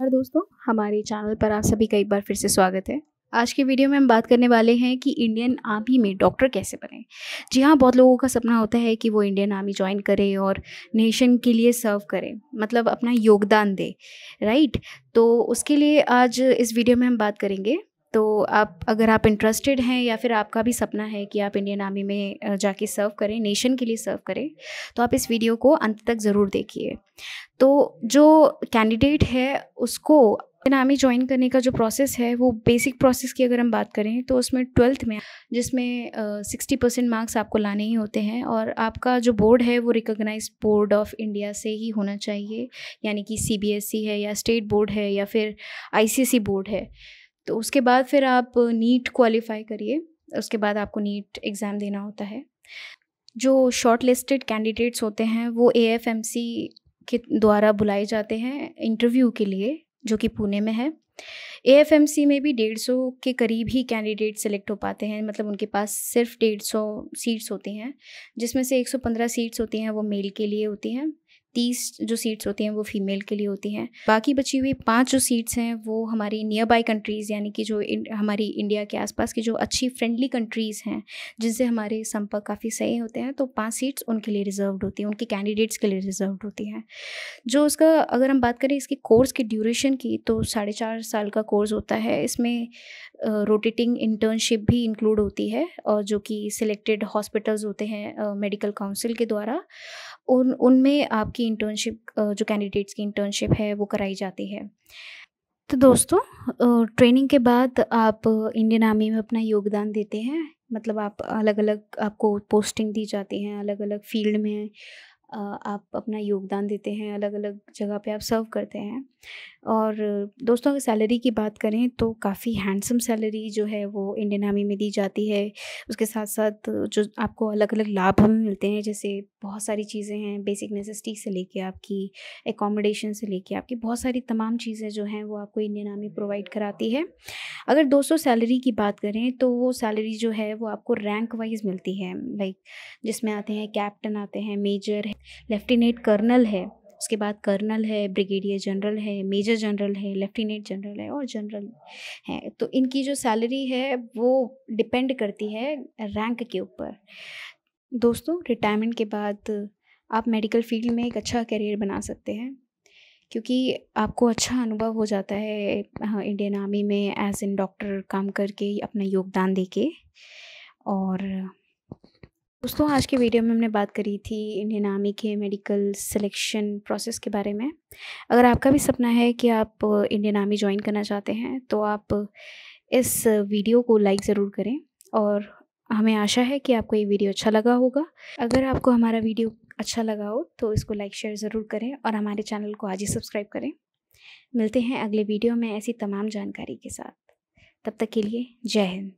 और दोस्तों, हमारे चैनल पर आप सभी का एक बार फिर से स्वागत है। आज के वीडियो में हम बात करने वाले हैं कि इंडियन आर्मी में डॉक्टर कैसे बने। जी हाँ बहुत लोगों का सपना होता है कि वो इंडियन आर्मी ज्वाइन करें और नेशन के लिए सर्व करें मतलब अपना योगदान दे, राइट? तो उसके लिए आज इस वीडियो में हम बात करेंगे तो आप, अगर आप इंटरेस्टेड हैं या फिर आपका भी सपना है कि आप इंडियन आर्मी में जाके सर्व करें नेशन के लिए सर्व करें तो आप इस वीडियो को अंत तक ज़रूर देखिए। तो जो कैंडिडेट है, उसको इंडियन आर्मी ज्वाइन करने का जो प्रोसेस है, वो बेसिक प्रोसेस की अगर हम बात करें तो उसमें ट्वेल्थ में, जिसमें सिक्सटी परसेंट मार्क्स आपको लाने ही होते हैं और आपका जो बोर्ड है, वो रिकोगनाइज बोर्ड ऑफ़ इंडिया से ही होना चाहिए। यानी कि सी है या स्टेट बोर्ड है या फिर आई बोर्ड है। तो उसके बाद फिर आप नीट क्वालिफाई करिए। उसके बाद आपको नीट एग्ज़ाम देना होता है। जो शॉर्ट लिस्टेड कैंडिडेट्स होते हैं, वो ए एफ़ एम सी के द्वारा बुलाए जाते हैं इंटरव्यू के लिए, जो कि पुणे में है। ए एफ़ एम सी में भी डेढ़ सौ के करीब ही कैंडिडेट सेलेक्ट हो पाते हैं। मतलब उनके पास सिर्फ़ डेढ़ सौ सीट्स होती हैं, जिसमें से एक सौ पंद्रह सीट्स होती हैं, वो मेल के लिए होती हैं। तीस जो सीट्स होती हैं वो फीमेल के लिए होती हैं। बाकी बची हुई पाँच जो सीट्स हैं वो हमारी नियर बाई कंट्रीज़ यानी कि जो इन, हमारी इंडिया के आसपास की जो अच्छी फ्रेंडली कंट्रीज़ हैं जिनसे हमारे संपर्क काफ़ी सही होते हैं तो पाँच सीट्स उनके लिए रिजर्व्ड होती हैं उनके कैंडिडेट्स के लिए रिज़र्व होती हैं। जो उसका अगर हम बात करें इसके कोर्स की ड्यूरेशन की तो साढ़े चार साल का कोर्स होता है। इसमें रोटेटिंग uh, इंटर्नशिप भी इंक्लूड होती है और जो कि सिलेक्टेड हॉस्पिटल्स होते हैं मेडिकल uh, काउंसिल के द्वारा। उन, उनमें आपकी इंटर्नशिप जो कैंडिडेट्स की इंटर्नशिप है, वो कराई जाती है। तो दोस्तों ट्रेनिंग के बाद आप इंडियन आर्मी में अपना योगदान देते हैं। मतलब आप अलग अलग आपको पोस्टिंग दी जाती हैं अलग अलग फ़ील्ड में। आप अपना योगदान देते हैं अलग अलग जगह पे आप सर्व करते हैं। और दोस्तों, अगर सैलरी की बात करें तो काफ़ी हैंडसम सैलरी जो है, वो इंडियन आर्मी में दी जाती है। उसके साथ साथ जो आपको अलग अलग लाभ भी मिलते हैं, जैसे बहुत सारी चीज़ें हैं बेसिक नेसेसिटी से लेके आपकी एकोमोडेशन से लेके आपकी बहुत सारी तमाम चीज़ें जो हैं, वो आपको इंडियन आर्मी प्रोवाइड कराती है। अगर दोस्तों सैलरी की बात करें तो वो सैलरी जो है, वो आपको रैंक वाइज मिलती है। लाइक जिसमें आते हैं कैप्टन आते हैं मेजर लेफ्टिनेंट कर्नल है, उसके बाद कर्नल है, ब्रिगेडियर जनरल है, मेजर जनरल है, लेफ्टिनेंट जनरल है और जनरल है। तो इनकी जो सैलरी है, वो डिपेंड करती है रैंक के ऊपर। दोस्तों, रिटायरमेंट के बाद आप मेडिकल फ़ील्ड में एक अच्छा करियर बना सकते हैं, क्योंकि आपको अच्छा अनुभव हो जाता है इंडियन आर्मी में, एज एन डॉक्टर काम करके अपना योगदान दे के और दोस्तों, आज के वीडियो में हमने बात करी थी इंडियन आर्मी के मेडिकल सिलेक्शन प्रोसेस के बारे में। अगर आपका भी सपना है कि आप इंडियन आर्मी ज्वाइन करना चाहते हैं तो आप इस वीडियो को लाइक ज़रूर करें और हमें आशा है कि आपको ये वीडियो अच्छा लगा होगा। अगर आपको हमारा वीडियो अच्छा लगा हो तो इसको लाइक, शेयर ज़रूर करें और हमारे चैनल को आज ही सब्सक्राइब करें। मिलते हैं अगले वीडियो में ऐसी तमाम जानकारी के साथ। तब तक के लिए जय हिंद।